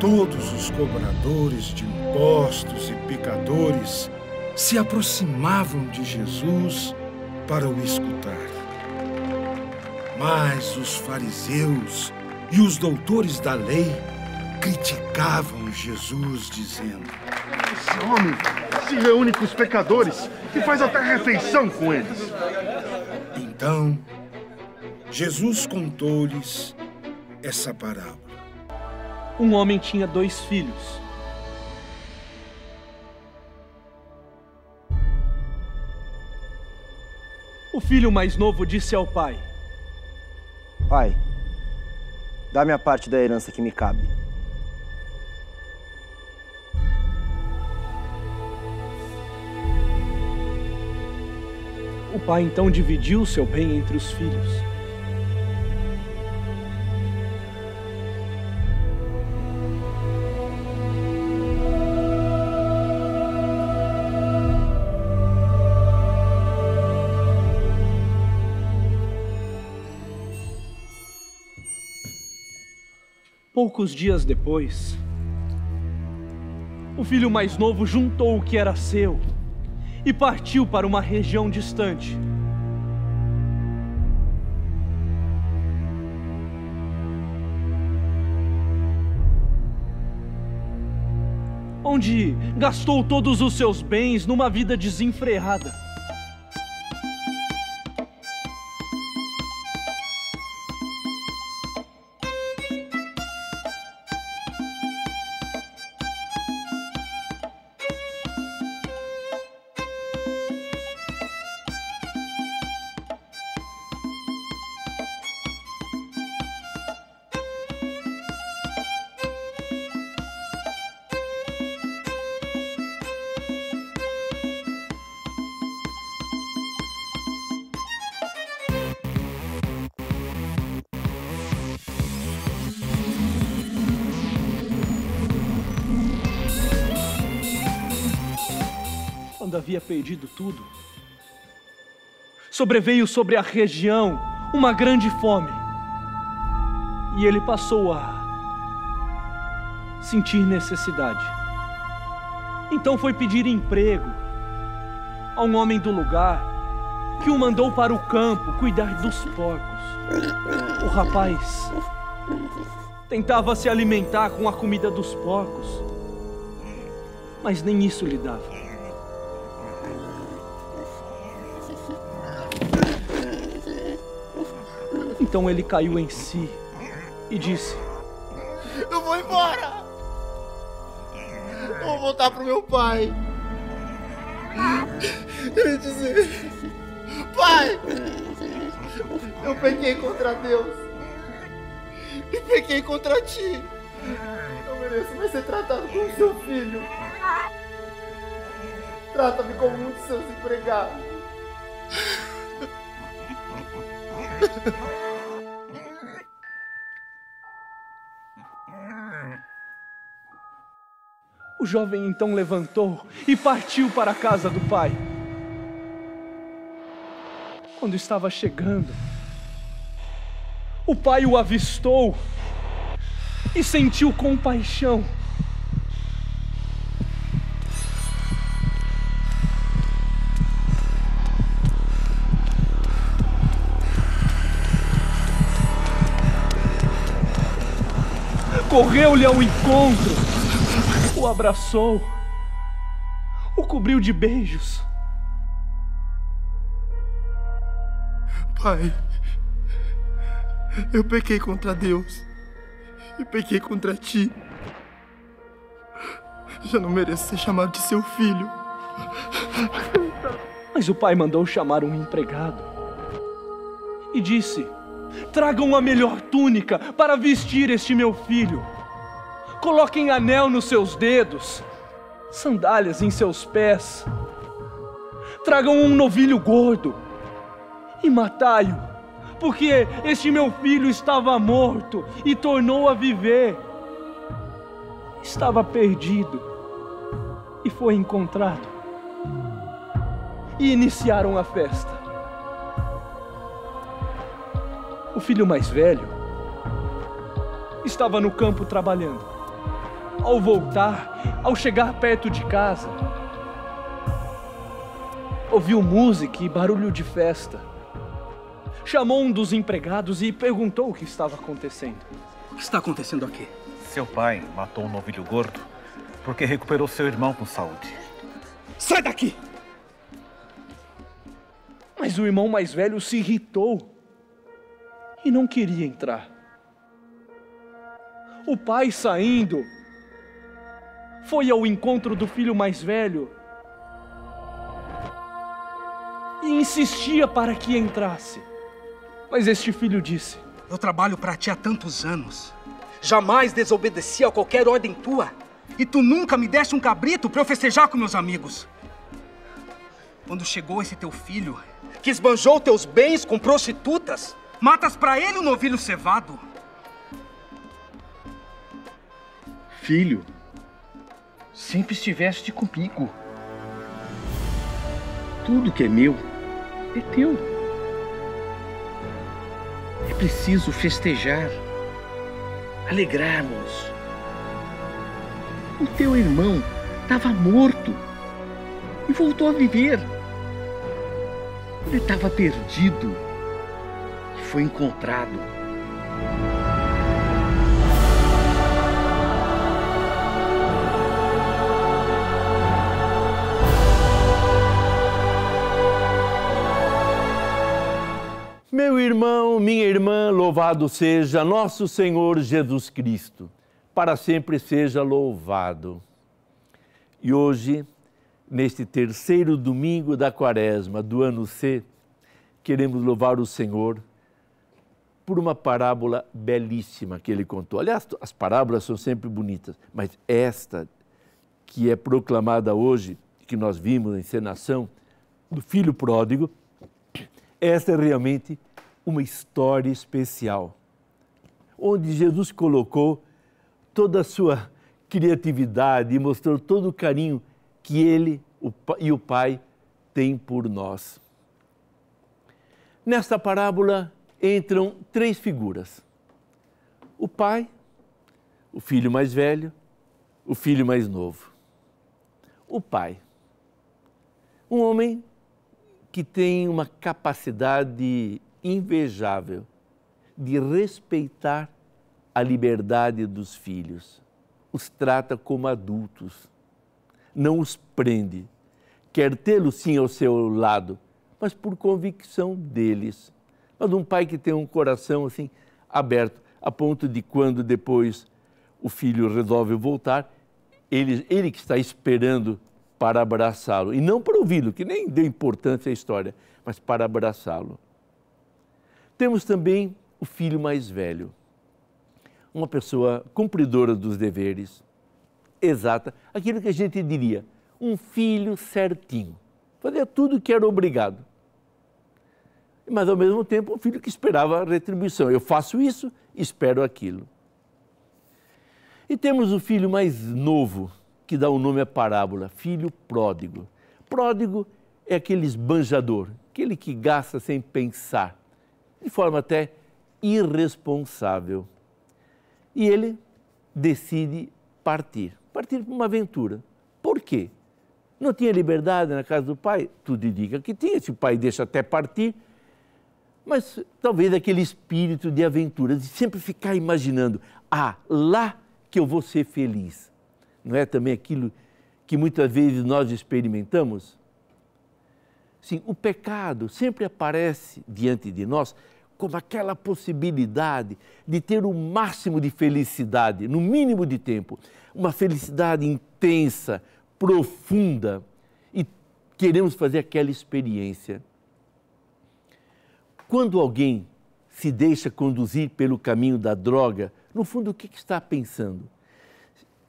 Todos os cobradores de impostos e pecadores se aproximavam de Jesus para o escutar. Mas os fariseus e os doutores da lei criticavam Jesus, dizendo: Esse homem se reúne com os pecadores e faz até refeição com eles. Então, Jesus contou-lhes essa parábola. Um homem tinha dois filhos. O filho mais novo disse ao pai: Pai, dá-me a parte da herança que me cabe. Pai então dividiu o seu bem entre os filhos. Poucos dias depois, o filho mais novo juntou o que era seu e partiu para uma região distante. Onde gastou todos os seus bens numa vida desenfreada. Quando havia perdido tudo, sobreveio sobre a região uma grande fome. E ele passou a sentir necessidade. Então foi pedir emprego a um homem do lugar que o mandou para o campo cuidar dos porcos. O rapaz tentava se alimentar com a comida dos porcos, mas nem isso lhe dava. Então ele caiu em si e disse: Eu vou embora! Eu vou voltar pro meu pai. Ia dizer: Pai! Eu pequei contra Deus. E pequei contra ti. Eu mereço mais ser tratado como seu filho. Trata-me como um de seus empregados. O jovem então levantou e partiu para a casa do pai. Quando estava chegando, o pai o avistou e sentiu compaixão. Correu-lhe ao encontro o abraçou, o cobriu de beijos. Pai, eu pequei contra Deus e pequei contra ti. Já não mereço ser chamado de seu filho. Mas o pai mandou chamar um empregado e disse: Tragam a melhor túnica para vestir este meu filho Coloquem anel nos seus dedos, sandálias em seus pés. Tragam um novilho gordo e matai-o, porque este meu filho estava morto e tornou a viver. Estava perdido e foi encontrado. E iniciaram a festa. O filho mais velho estava no campo trabalhando. Ao voltar, ao chegar perto de casa, ouviu música e barulho de festa. Chamou um dos empregados e perguntou o que estava acontecendo. O que está acontecendo aqui? Seu pai matou um novilho gordo porque recuperou seu irmão com saúde. Sai daqui! Mas o irmão mais velho se irritou e não queria entrar. O pai saindo foi ao encontro do filho mais velho e insistia para que entrasse. Mas este filho disse: Eu trabalho para ti há tantos anos. Jamais desobedeci a qualquer ordem tua. E tu nunca me deste um cabrito para eu festejar com meus amigos. Quando chegou esse teu filho, que esbanjou teus bens com prostitutas, matas para ele o um novilho cevado. Filho, sempre estiveste comigo. Tudo que é meu é teu. É preciso festejar, alegrarmos. O teu irmão estava morto e voltou a viver. Ele estava perdido e foi encontrado. Meu irmão, minha irmã, louvado seja nosso Senhor Jesus Cristo, para sempre seja louvado. E hoje, neste terceiro domingo da quaresma do ano C, queremos louvar o Senhor por uma parábola belíssima que ele contou. Aliás, as parábolas são sempre bonitas, mas esta que é proclamada hoje, que nós vimos na encenação do filho pródigo, esta é realmente uma história especial, onde Jesus colocou toda a sua criatividade e mostrou todo o carinho que ele e o Pai têm por nós. Nesta parábola entram três figuras: o pai, o filho mais velho, o filho mais novo. O pai, um homem que tem uma capacidade invejável de respeitar a liberdade dos filhos. Os trata como adultos, não os prende. Quer tê-los sim ao seu lado, mas por convicção deles. Mas um pai que tem um coração assim aberto, a ponto de quando depois o filho resolve voltar, ele, ele que está esperando para abraçá-lo, e não para ouvi-lo, que nem deu importância à história, mas para abraçá-lo. Temos também o filho mais velho, uma pessoa cumpridora dos deveres, exata, aquilo que a gente diria, um filho certinho. Fazia tudo que era obrigado. Mas ao mesmo tempo, um filho que esperava a retribuição. Eu faço isso, espero aquilo. E temos o filho mais novo, que dá o nome à parábola, filho pródigo. Pródigo é aquele esbanjador, aquele que gasta sem pensar de forma até irresponsável. E ele decide partir partir para uma aventura. Por quê? Não tinha liberdade na casa do pai? Tudo indica que tinha, se o pai deixa até partir. Mas talvez aquele espírito de aventura, de sempre ficar imaginando, ah, lá que eu vou ser feliz. Não é também aquilo que muitas vezes nós experimentamos? Sim, o pecado sempre aparece diante de nós como aquela possibilidade de ter o máximo de felicidade, no mínimo de tempo, uma felicidade intensa, profunda, e queremos fazer aquela experiência. Quando alguém se deixa conduzir pelo caminho da droga, no fundo, o que, está pensando?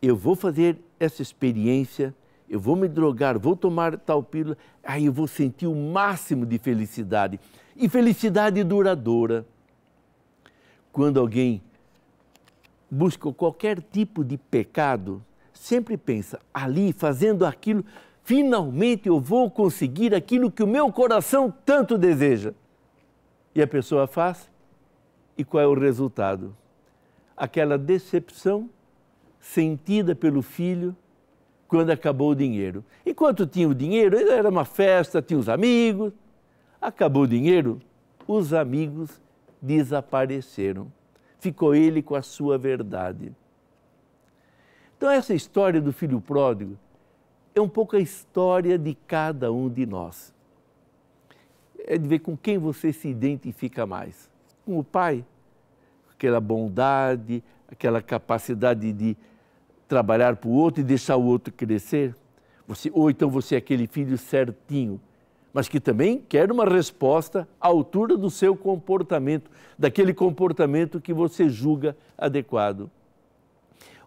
Eu vou fazer essa experiência, eu vou me drogar, vou tomar tal pílula, aí eu vou sentir o máximo de felicidade e felicidade duradoura. Quando alguém busca qualquer tipo de pecado, sempre pensa, ali, fazendo aquilo, finalmente eu vou conseguir aquilo que o meu coração tanto deseja. E a pessoa faz E qual é o resultado? Aquela decepção sentida pelo filho quando acabou o dinheiro. Enquanto tinha o dinheiro, era uma festa, tinha os amigos. Acabou o dinheiro, os amigos desapareceram. Ficou ele com a sua verdade. Então, essa história do filho pródigo é um pouco a história de cada um de nós. É de ver com quem você se identifica mais. Com o pai, aquela bondade, aquela capacidade de trabalhar para o outro e deixar o outro crescer. Você, ou então você é aquele filho certinho, mas que também quer uma resposta à altura do seu comportamento, daquele comportamento que você julga adequado.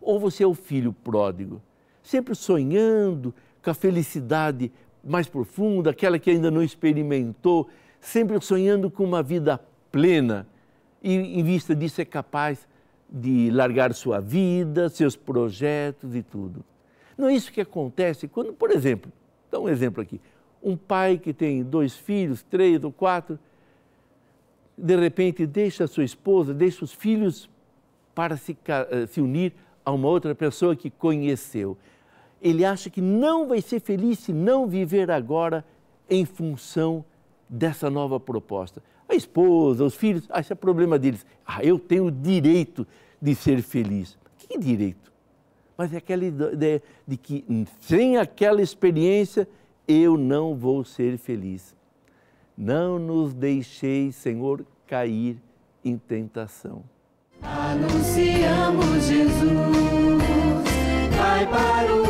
Ou você é o filho pródigo, sempre sonhando com a felicidade mais profunda, aquela que ainda não experimentou, sempre sonhando com uma vida plena e, em vista disso, é capaz de largar sua vida, seus projetos e tudo. Não é isso que acontece quando, por exemplo, dá um exemplo aqui, um pai que tem dois filhos, três ou quatro, de repente deixa a sua esposa, deixa os filhos para se, eh, se unir a uma outra pessoa que conheceu. Ele acha que não vai ser feliz se não viver agora em função dessa nova proposta. A esposa, os filhos, ah, esse é problema deles. Ah, eu tenho o direito de ser feliz. Que direito? Mas é aquela ideia de que sem aquela experiência eu não vou ser feliz. Não nos deixeis, Senhor, cair em tentação. Anunciamos Jesus, vai para o